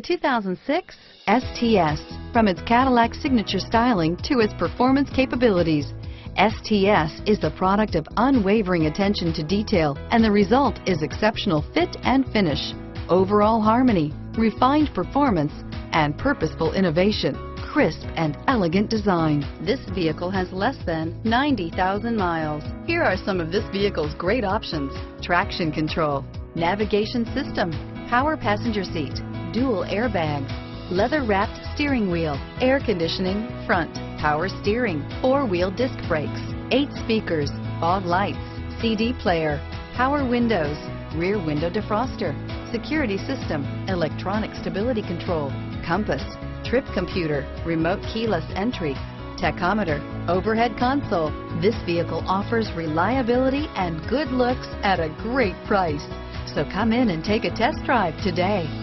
2006 STS. From its Cadillac signature styling to its performance capabilities, STS is the product of unwavering attention to detail and the result is exceptional fit and finish, overall harmony, refined performance, and purposeful innovation, crisp and elegant design. This vehicle has less than 90,000 miles. Here are some of this vehicle's great options. Traction control, navigation system, power passenger seat, dual airbags, leather wrapped steering wheel, air conditioning, front, power steering, four wheel disc brakes, eight speakers, fog lights, CD player, power windows, rear window defroster, security system, electronic stability control, compass, trip computer, remote keyless entry, tachometer, overhead console. This vehicle offers reliability and good looks at a great price. So come in and take a test drive today.